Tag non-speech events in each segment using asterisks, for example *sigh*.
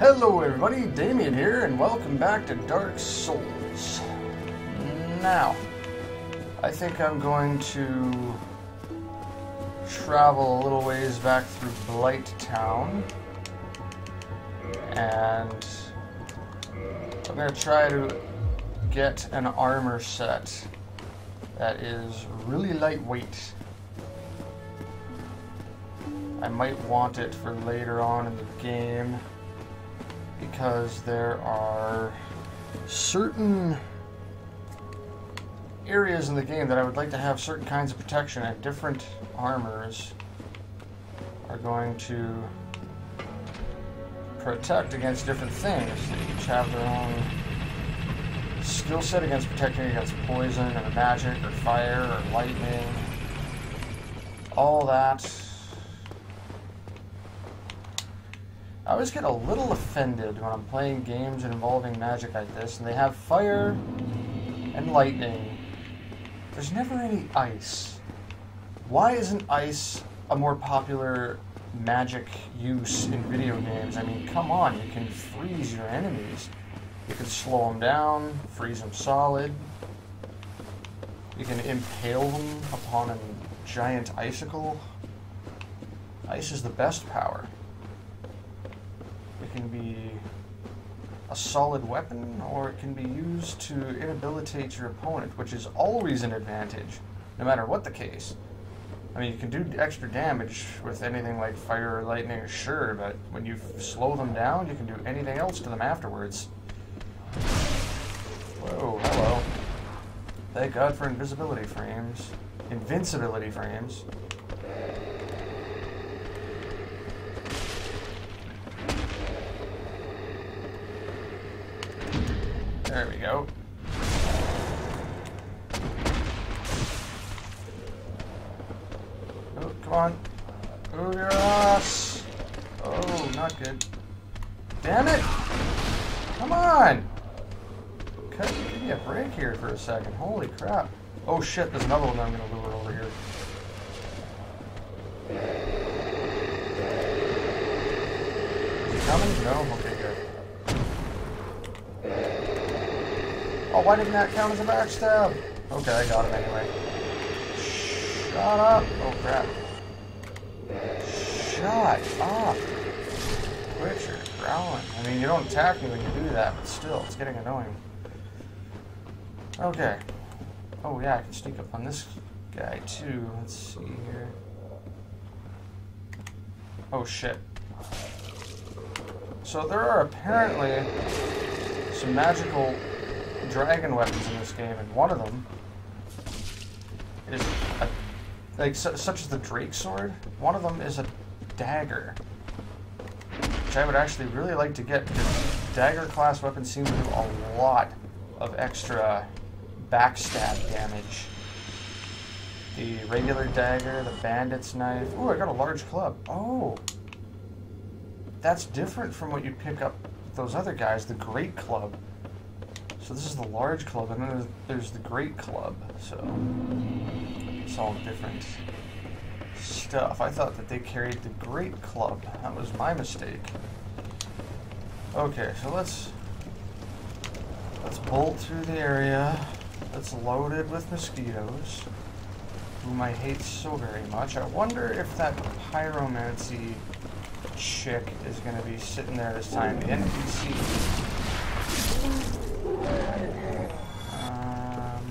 Hello everybody, Damian here, and welcome back to Dark Souls. Now, I think I'm going to travel a little ways back through Blighttown, and I'm going to try to get an armor set that is really lightweight. I might want it for later on in the game because there are certain areas in the game that I would like to have certain kinds of protection and different armors are going to protect against different things. They each have their own skill set against protecting against poison and magic or fire or lightning. All that I always get a little offended when I'm playing games involving magic like this, and they have fire and lightning. There's never any ice. Why isn't ice a more popular magic use in video games? I mean, come on, you can freeze your enemies. You can slow them down, freeze them solid. You can impale them upon a giant icicle. Ice is the best power. It can be a solid weapon, or it can be used to inhabilitate your opponent, which is always an advantage, no matter what the case. I mean, you can do extra damage with anything like fire or lightning, sure, but when you slow them down, you can do anything else to them afterwards. Whoa, hello. Thank God for invisibility frames. Invincibility frames. Go. Oh, come on. Move your ass. Oh, not good. Damn it! Come on! Cut, give me a break here for a second. Holy crap. Oh shit, there's another one I'm gonna lure over here. Is he coming? No? Okay, good. Oh, why didn't that count as a backstab? Okay, I got him anyway. Shut up! Oh crap. Shut up! Quit your growling. I mean, you don't attack me when you do that, but still, it's getting annoying. Okay. Oh yeah, I can sneak up on this guy too. Let's see here. Oh shit. So there are apparently some magical dragon weapons in this game, and one of them is a, like su such as the Drake sword. One of them is a dagger, which I would actually really like to get because dagger class weapons seem to do a lot of extra backstab damage. The regular dagger, the bandit's knife. Oh, I got a large club. Oh, that's different from what you pick up those other guys. The great club. So this is the large club, and then there's, there's the great club. So it's all different stuff. I thought that they carried the great club. That was my mistake. Okay, so let's let's bolt through the area that's loaded with mosquitoes, whom I hate so very much. I wonder if that pyromancy chick is going to be sitting there this time. The NPC. Um,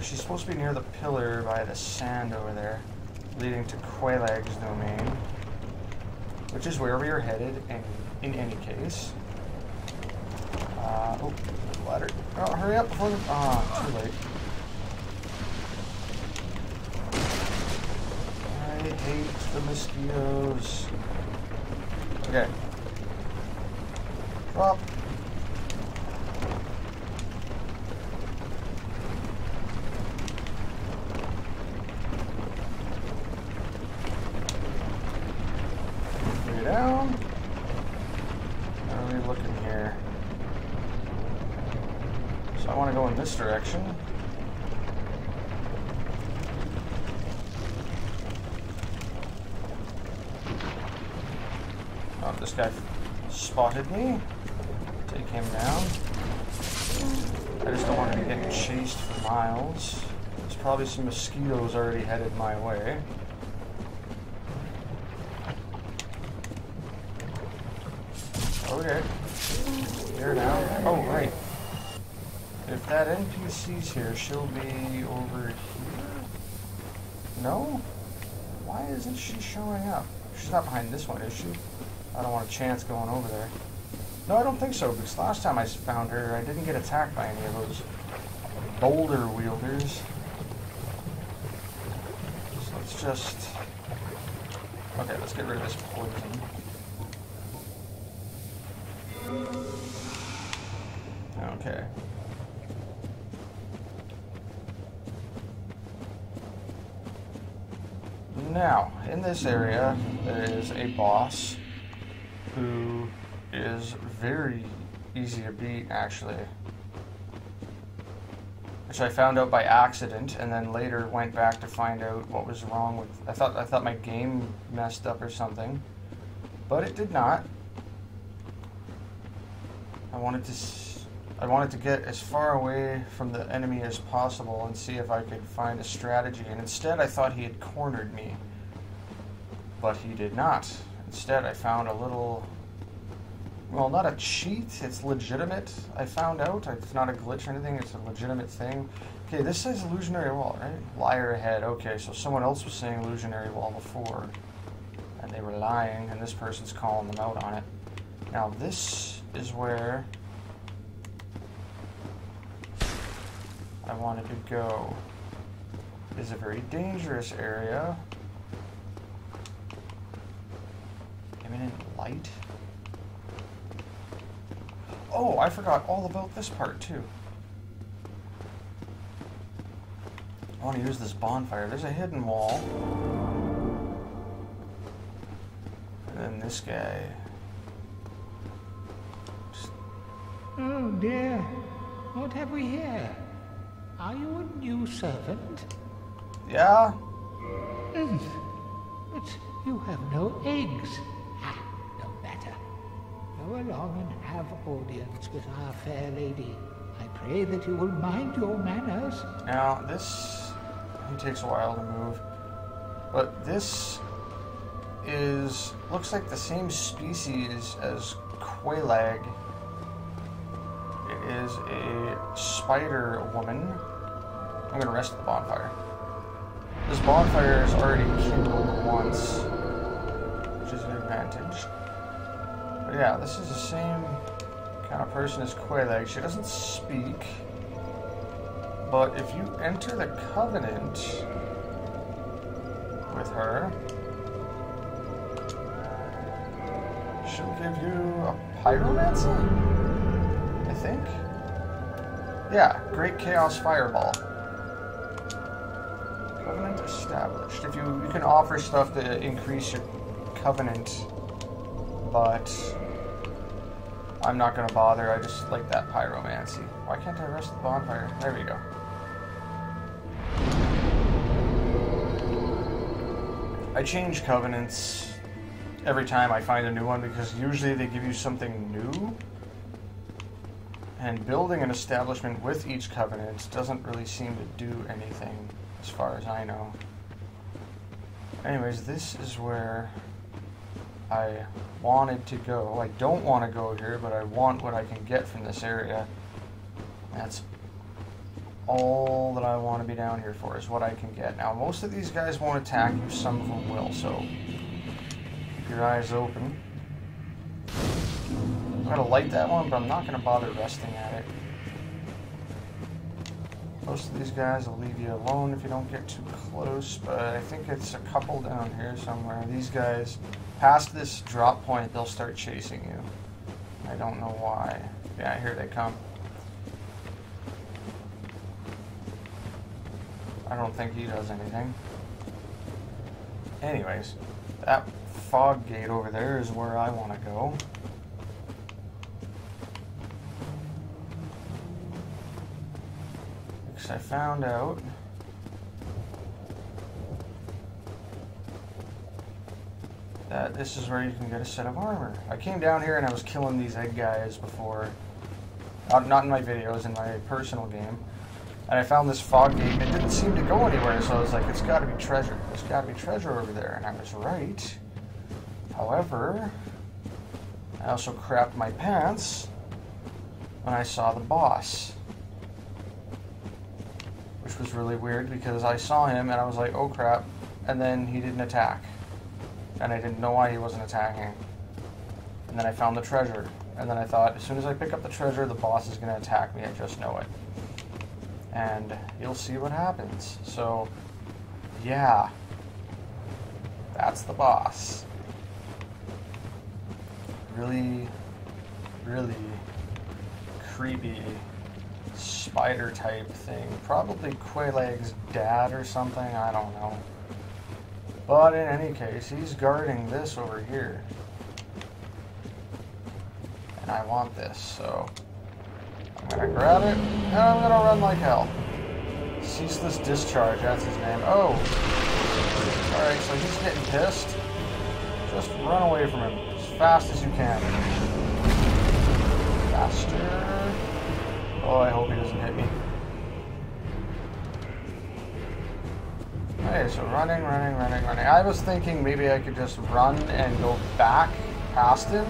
she's supposed to be near the pillar by the sand over there, leading to Quelaag's domain, which is where we are headed in, in any case. Uh, oh, ladder. Oh, hurry up before the... Ah, too late. I hate the mosquitoes. Okay. Drop. Way down. How are we looking here? So I want to go in this direction. Oh, this guy spotted me. Down. I just don't want to be getting chased for miles. There's probably some mosquitoes already headed my way. Okay. Here now. Oh, right. If that NPC's here, she'll be over here? No? Why isn't she showing up? She's not behind this one, is she? I don't want a chance going over there. No, I don't think so, because last time I found her, I didn't get attacked by any of those boulder wielders. So let's just... Okay, let's get rid of this poison. Okay. Now, in this area, there is a boss who is very easy to beat, actually. Which I found out by accident, and then later went back to find out what was wrong with. I thought I thought my game messed up or something, but it did not. I wanted to. I wanted to get as far away from the enemy as possible and see if I could find a strategy. And instead, I thought he had cornered me. But he did not. Instead, I found a little. Well, not a cheat, it's legitimate. I found out. It's not a glitch or anything, it's a legitimate thing. Okay, this says illusionary wall, right? Liar ahead. Okay, so someone else was saying illusionary wall before. And they were lying, and this person's calling them out on it. Now, this is where I wanted to go. Is a very dangerous area. Imminent light? Oh, I forgot all about this part too. I want to use this bonfire. There's a hidden wall. And then this guy. Just Oh dear, what have we here? Are you a new servant? yeah, Mm. But you have no eggs. Go along and have audience with our fair lady. I pray that you will mind your manners. Now, this takes a while to move, but this is looks like the same species as Quelaag. It is a spider woman. I'm gonna rest the bonfire. This bonfire is already kindled once, which is an advantage. But yeah, this is the same kind of person as Quelaag. She doesn't speak. But if you enter the covenant with her, she'll give you a pyromancy? I think? Yeah, Great Chaos Fireball. Covenant established. If you you can offer stuff to increase your covenant, but I'm not gonna bother. I just like that pyromancy. Why can't I rest the bonfire? There we go. I change covenants every time I find a new one because usually they give you something new. And building an establishment with each covenant doesn't really seem to do anything, as far as I know. Anyways, this is where I wanted to go. I don't want to go here, but I want what I can get from this area. That's all that I want to be down here for, is what I can get. Now, most of these guys won't attack you, some of them will, so keep your eyes open. I'm going to light that one, but I'm not going to bother resting at it. Most of these guys will leave you alone if you don't get too close, but I think it's a couple down here somewhere. These guys, past this drop point, they'll start chasing you. I don't know why. Yeah, here they come. I don't think he does anything. Anyways, that fog gate over there is where I want to go. I found out that this is where you can get a set of armor. I came down here and I was killing these egg guys before. Not in my videos, in my personal game. And I found this fog gate and it didn't seem to go anywhere, so I was like, it's gotta be treasure. There's gotta be treasure over there. And I was right. However, I also crapped my pants when I saw the boss. Which was really weird because I saw him and I was like, oh crap. And then he didn't attack. And I didn't know why he wasn't attacking. And then I found the treasure. And then I thought, as soon as I pick up the treasure, the boss is going to attack me. I just know it. And you'll see what happens. So, yeah. That's the boss. Really, really creepy spider type thing. Probably Quelaag's dad or something, I don't know. But in any case, he's guarding this over here. And I want this, so I'm gonna grab it, and I'm gonna run like hell. Ceaseless discharge, that's his name. Oh! Alright, so he's getting pissed. Just run away from him as fast as you can. Faster. Oh, I hope he doesn't hit me. Okay, so running, running, running, running. I was thinking maybe I could just run and go back past him.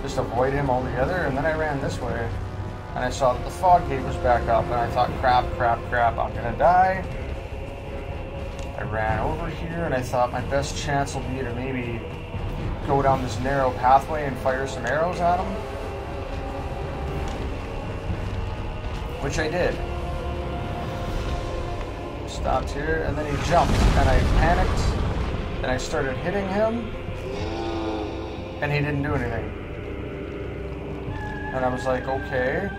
Just avoid him altogether, and then I ran this way. And I saw that the fog gate was back up, and I thought, crap, crap, crap, I'm gonna die. I ran over here, and I thought my best chance will be to maybe go down this narrow pathway and fire some arrows at him. Which I did stopped here, and then he jumped, and I panicked, and I started hitting him, and he didn't do anything. And I was like, okay.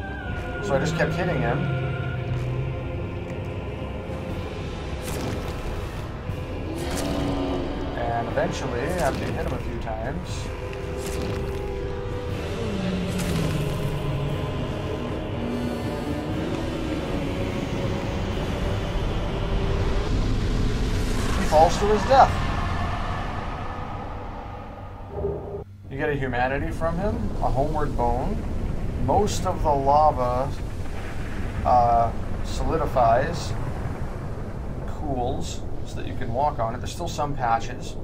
So I just kept hitting him. And eventually, after you hit him a few times, falls to his death. You get a humanity from him, a homeward bone. Most of the lava uh, solidifies, cools, so that you can walk on it. There's still some patches,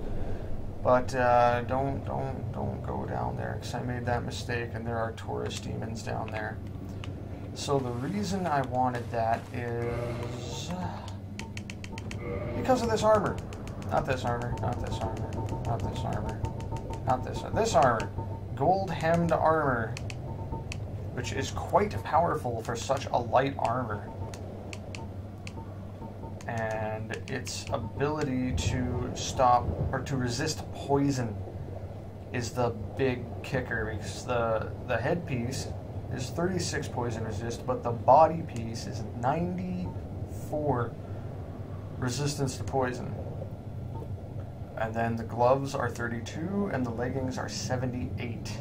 but uh, don't don't don't go down there because I made that mistake, and there are Taurus demons down there. So the reason I wanted that is because of this armor. Not this armor, not this armor, not this armor, not this, this armor. Gold hemmed armor, which is quite powerful for such a light armor. And its ability to stop or to resist poison is the big kicker because the the headpiece is 36 poison resist, but the body piece is 94 resistance to poison. And then the gloves are 32 and the leggings are 78.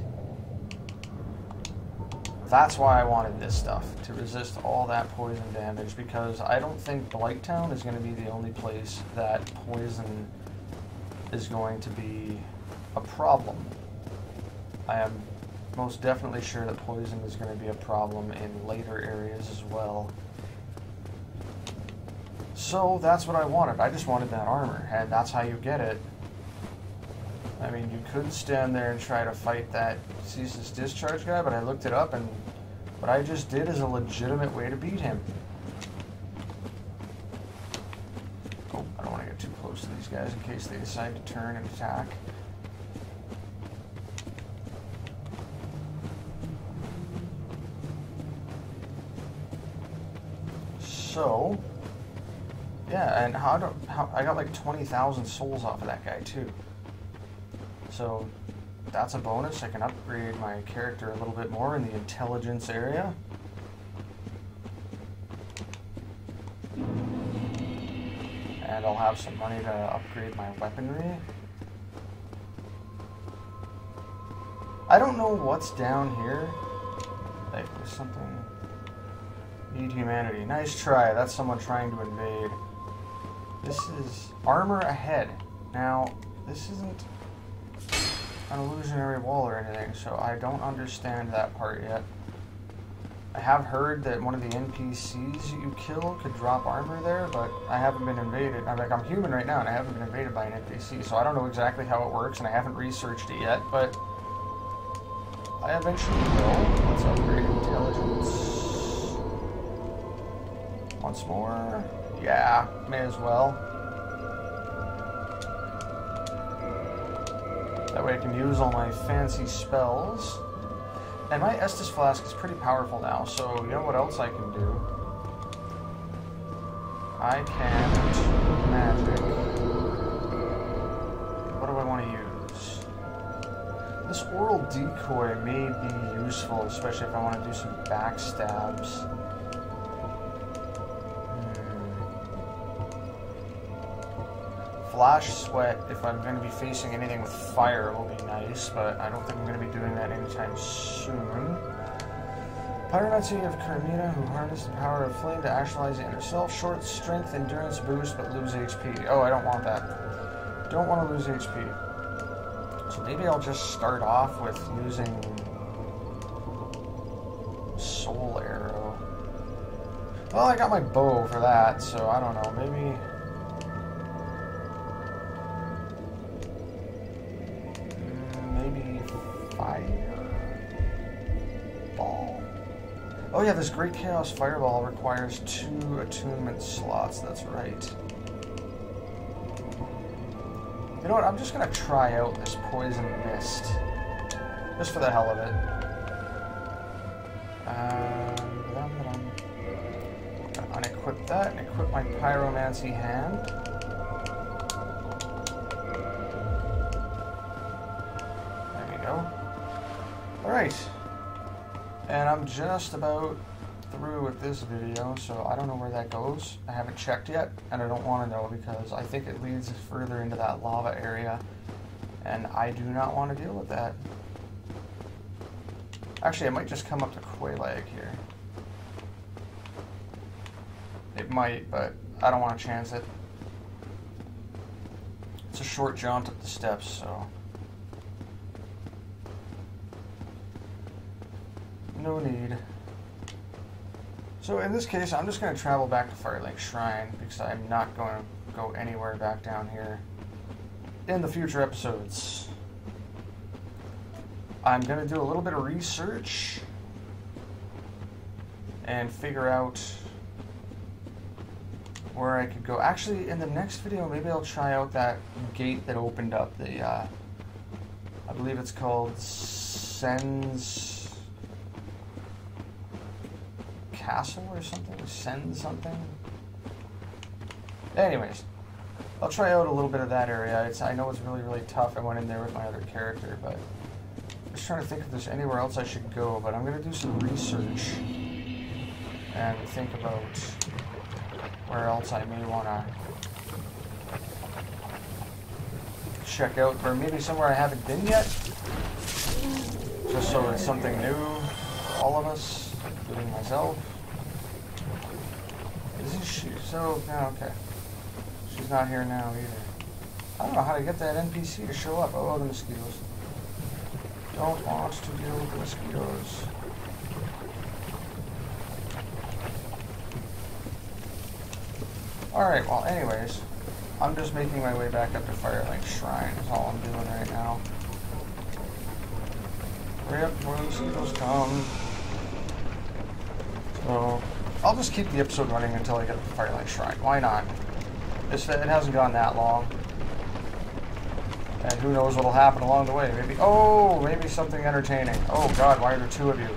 That's why I wanted this stuff, to resist all that poison damage, because I don't think Blighttown is going to be the only place that poison is going to be a problem. I am most definitely sure that poison is going to be a problem in later areas as well. So that's what I wanted. I just wanted that armor, and that's how you get it. I mean, you could stand there and try to fight that ceaseless discharge guy, but I looked it up, and what I just did is a legitimate way to beat him. Oh, I don't want to get too close to these guys in case they decide to turn and attack. So, yeah, and how do how, I got like twenty thousand souls off of that guy too. So that's a bonus. I can upgrade my character a little bit more in the intelligence area. And I'll have some money to upgrade my weaponry. I don't know what's down here. Like, there's something... Need humanity. Nice try. That's someone trying to invade. This is armor ahead. Now, this isn't an illusionary wall or anything, so I don't understand that part yet. I have heard that one of the NPCs you kill could drop armor there, but I haven't been invaded. I'm like, I'm human right now, and I haven't been invaded by an NPC, so I don't know exactly how it works, and I haven't researched it yet, but I eventually will. Let's upgrade intelligence. Once more. Yeah, may as well. That way I can use all my fancy spells. And my Estus Flask is pretty powerful now, so you know what else I can do? I can magic. What do I want to use? This Aural Decoy may be useful, especially if I want to do some backstabs. Flash Sweat, if I'm going to be facing anything with fire, will be nice, but I don't think I'm going to be doing that anytime soon. Pyromancy of Carmina, who harness the power of flame to actualize the inner self. Short strength, endurance boost, but lose HP. Oh, I don't want that. Don't want to lose HP. So maybe I'll just start off with using Soul Arrow. Well, I got my bow for that, so I don't know. Maybe... Oh yeah, this Great Chaos Fireball requires two attunement slots, that's right. You know what, I'm just gonna try out this Poison Mist. Just for the hell of it. Um, I'm gonna unequip that and equip my Pyromancy hand. There we go. Alright. And I'm just about through with this video, so I don't know where that goes. I haven't checked yet, and I don't want to know because I think it leads further into that lava area, and I do not want to deal with that. Actually, I might just come up to Quelaag here. It might, but I don't want to chance it. It's a short jaunt up the steps, so... No need. So in this case, I'm just going to travel back to Firelink Shrine because I'm not going to go anywhere back down here in the future episodes. I'm going to do a little bit of research and figure out where I could go. Actually, in the next video, maybe I'll try out that gate that opened up. The uh, I believe it's called Sen's castle or something? Send something? Anyways, I'll try out a little bit of that area. It's, I know it's really, really tough. I went in there with my other character, but I'm just trying to think if there's anywhere else I should go. But I'm going to do some research and think about where else I may want to check out, or maybe somewhere I haven't been yet, just so it's something new for all of us, including myself. Isn't she? So, no, okay. She's not here now either. I don't know how to get that NPC to show up. Oh, the mosquitoes. Don't want to deal with the mosquitoes. Alright, well, anyways. I'm just making my way back up to Firelink Shrine is all I'm doing right now. Hurry up the mosquitoes come. So, I'll just keep the episode running until I get to Firelink Shrine. Why not? It's, it hasn't gone that long. And who knows what'll happen along the way. Maybe, oh, maybe something entertaining. Oh god, why are there two of you?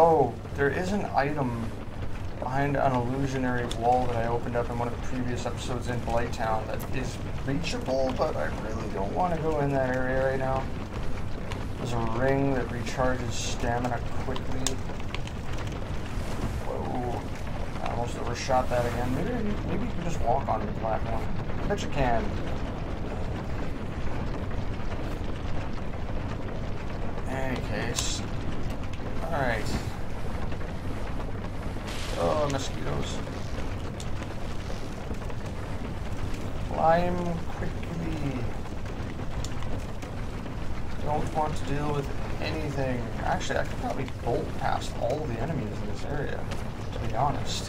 Oh, there is an item behind an illusionary wall that I opened up in one of the previous episodes in Blighttown that is reachable, but I really don't want to go in that area right now. There's a ring that recharges stamina quickly. Whoa. I almost overshot that again. Maybe maybe you can just walk on the platform. I bet you can. any case. Alright. Oh, mosquitoes. Climb quickly. Don't want to deal with anything. Actually, I could probably bolt past all the enemies in this area, to be honest.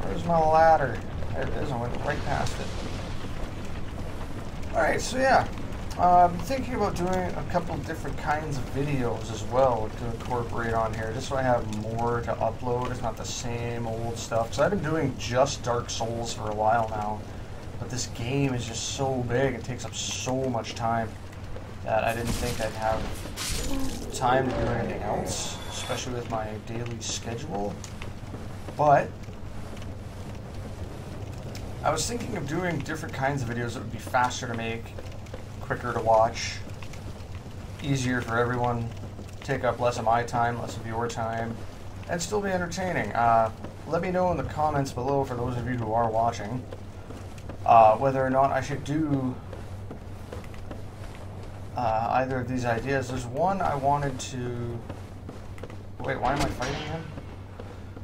Where's my ladder? There it is, I went right past it. Alright, so yeah. Uh, I'm thinking about doing a couple different kinds of videos as well to incorporate on here, just so I have more to upload. It's not the same old stuff. Because I've been doing just Dark Souls for a while now. But this game is just so big, it takes up so much time that I didn't think I'd have time to do anything else, especially with my daily schedule. But I was thinking of doing different kinds of videos that would be faster to make, quicker to watch, easier for everyone, take up less of my time, less of your time, and still be entertaining. Uh, let me know in the comments below for those of you who are watching uh, whether or not I should do uh, either of these ideas. There's one I wanted to. Wait, why am I fighting him?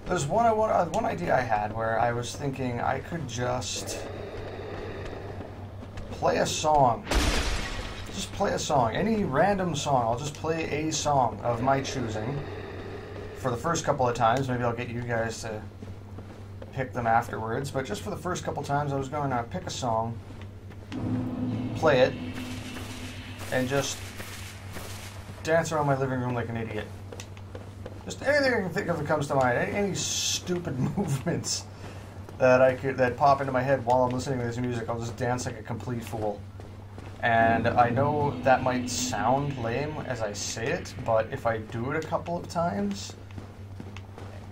There's one I want, uh, one idea I had where I was thinking I could just play a song. Just play a song, any random song. I'll just play a song of my choosing for the first couple of times. Maybe I'll get you guys to pick them afterwards. But just for the first couple times, I was going to pick a song, play it, and just dance around my living room like an idiot. Just anything I can think of that comes to mind. Any, stupid *laughs* movements that I could that pop into my head while I'm listening to this music, I'll just dance like a complete fool. And I know that might sound lame as I say it, but if I do it a couple of times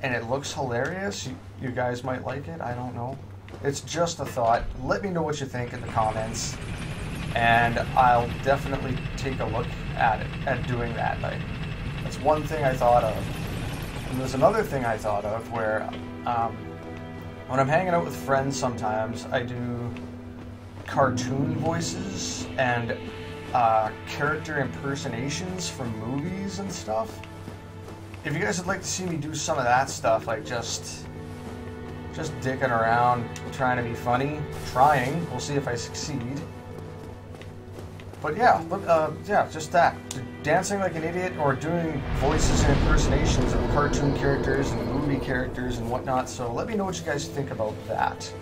and it looks hilarious, you, you guys might like it. I don't know. It's just a thought. Let me know what you think in the comments, and I'll definitely take a look at it, at doing that. Like, that's one thing I thought of. And there's another thing I thought of where um, when I'm hanging out with friends sometimes, I do cartoon voices and uh, character impersonations from movies and stuff. If you guys would like to see me do some of that stuff, like just just dicking around, trying to be funny, trying, we'll see if I succeed. But yeah, look, uh, yeah, just that. Dancing like an idiot or doing voices and impersonations of cartoon characters and movie characters and whatnot. So let me know what you guys think about that.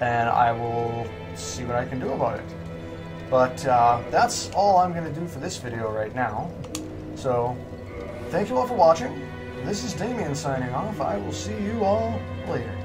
And I will see what I can do about it. But uh, that's all I'm going to do for this video right now. So thank you all for watching. This is Damian signing off. I will see you all later.